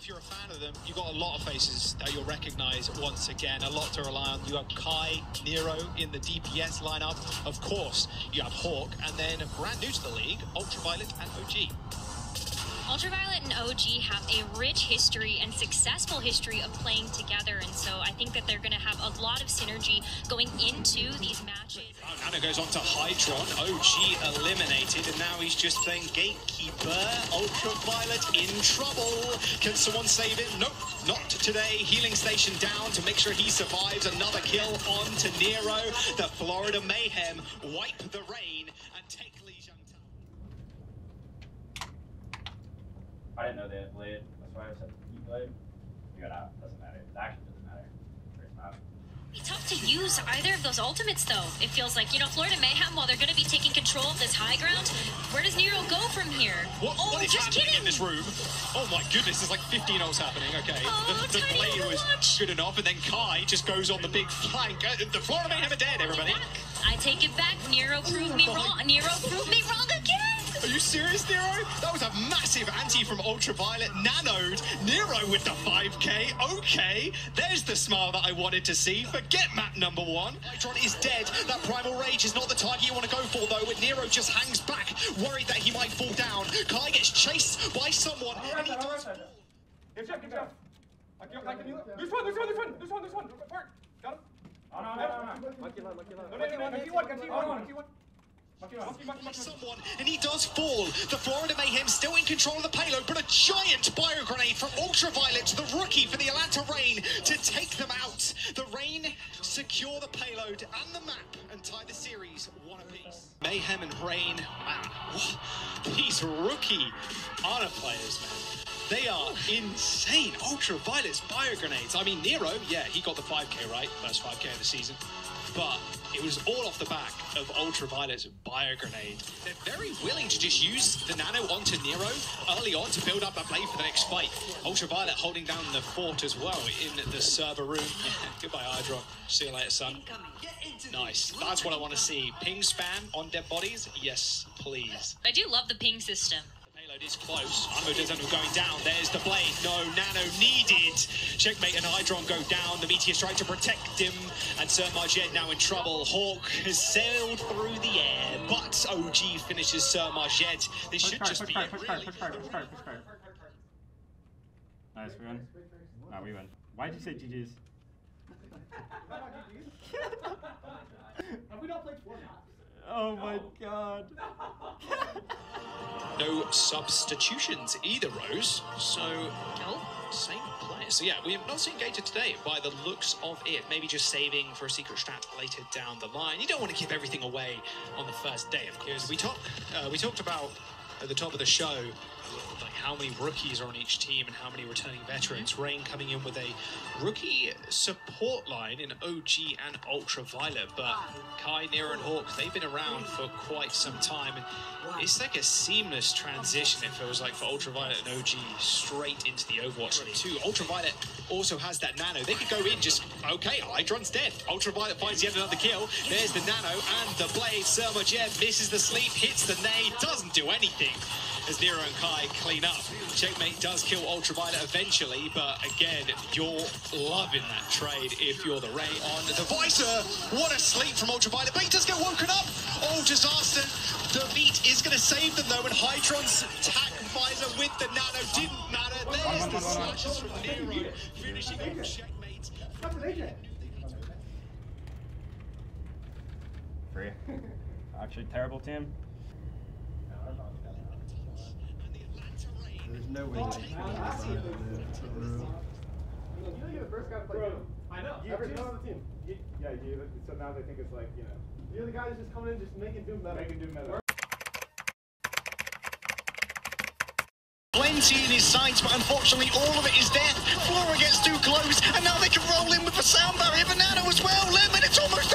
If you're a fan of them, you've got a lot of faces that you'll recognize once again. A lot to rely on. You have Kai, Nero in the DPS lineup. Of course, you have Hawk, and then brand new to the league, Ultraviolet and Ojee. Ultraviolet and Ojee have a rich history and successful history of playing together, and so I think that they're going to have a lot of synergy going into these matches. Nano goes on to Hydron. Ojee eliminated, and now he's just playing Gatekeeper. Ultraviolet in trouble. Can someone save him? Nope, not today. Healing station down to make sure he survives. Another kill on to Nero. The Florida Mayhem wipe the Reign and take I didn't know they had blade. That's why I said E blade. You got out. Doesn't matter. It actually doesn't matter. First map. It's tough to use either of those ultimates, though. It feels like, you know, Florida Mayhem, while they're going to be taking control of this high ground, where does Nero go from here? What, oh, what is just happening kidding. in this room? Oh my goodness, there's like 15 ults happening. Okay, Oh, the, the tiny blade was launch. good enough, and then Kai just goes on the big flank. Uh, the Florida Mayhem are dead, everybody. I take it back. Nero proved me Oh my- wrong. Nero proved me wrong again. Are you serious, Nero? That was a massive anti from Ultraviolet. Nanoed. Nero with the 5k. Okay, there's the smile that I wanted to see. Forget map number one. Hydron is dead. That Primal Rage is not the target you want to go for, though. But Nero just hangs back, worried that he might fall down. Kai gets chased by someone, and he does fall. Give check, give check. I can, I can heal it. There's one, there's one, there's one, there's one, there's one. Mark, got him. No, no, no, no. No, no, no, no, no, T1, got T1, got T1. Monkey, monkey, monkey, monkey. Someone, and he does fall. The Florida Mayhem still in control of the payload, but a giant bio grenade from Ultraviolet, the rookie for the Atlanta Reign, to take them out. The Reign secure the payload and the map and tie the series one apiece. Mayhem and Rain, man, what? these rookie honor players, man. They are insane. Ultraviolet's bio grenades. I mean, Nero, yeah, he got the 5k right, first 5k of the season but it was all off the back of Ultraviolet's bio grenade. They're very willing to just use the nano onto Nero early on to build up that blade for the next fight. Ultraviolet holding down the fort as well in the server room. Goodbye, Hydron. See you later, son. Nice. That's what I want to see. Ping spam on dead bodies? Yes, please. I do love the ping system. The payload is close. Ammo doesn't going down. There's the blade. No, Nano needed. Checkmate and Hydron go down. The Meteor strike to protect him. And Sir Marged now in trouble. Hawk has sailed through the air, but Ojee finishes SirMajed. This should just be push it, card, push card, really. push card, push card, push card. Nice, we win. Nah, we win. Why'd you say GG's? Have we not played four? Oh my god. No substitutions either, Rose. So No. Same player. So yeah, we have not seen Gator today by the looks of it. Maybe just saving for a secret strat later down the line. You don't want to give everything away on the first day, of course. We talked uh, we talked about at the top of the show like how many rookies are on each team and how many returning veterans. Mm-hmm. Reign coming in with a rookie support line in Ojee and Ultraviolet, but Kai, Nero, and Hawk, they've been around for quite some time. And it's like a seamless transition, if it feels like, for Ultraviolet and OG straight into the Overwatch 2. Ultraviolet also has that nano. They could go in just, okay, Hydron's dead. Ultraviolet finds yet another kill. There's the nano and the blade. SirMajed misses the sleep, hits the nade, doesn't do anything as Nero and Kai clean up. Checkmate does kill Ultraviolet eventually, but again, you're loving that trade if you're the Ray on the Visor. What a sleep from Ultraviolet, but he does get woken up. Oh, disaster. The beat is going to save them though, and Hydron's tack visor with the nano didn't matter. There's the slashes from Nero, finishing off Checkmate. Free. Actually, terrible team. And the Atlanta Reign There's no way that you can survive this, for. You know you're the first guy to play Bro, I know. Ever You since- on the team. You, yeah, you. So now they think it's like you know, You're the guy who's just coming in, just making Doom better. making Doom meta. Plenty in his sights, but unfortunately all of it is death. Flora gets too close, and now they can roll in with the sound barrier. Banana as well. Lemon, it's almost